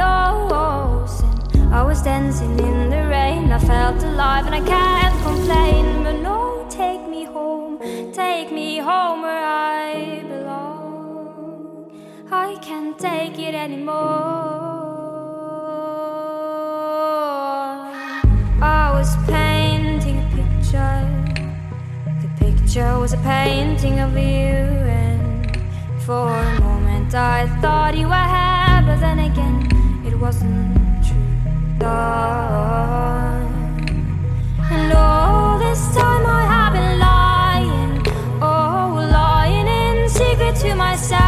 And I was dancing in the rain. I felt alive and I can't complain. But no, take me home, take me home where I belong. I can't take it anymore. I was painting a picture. The picture was a painting of you, and for a moment I thought you were then secret to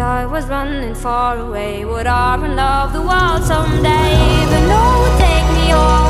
And I was running far away. Would I run off the world someday? But no, take me home,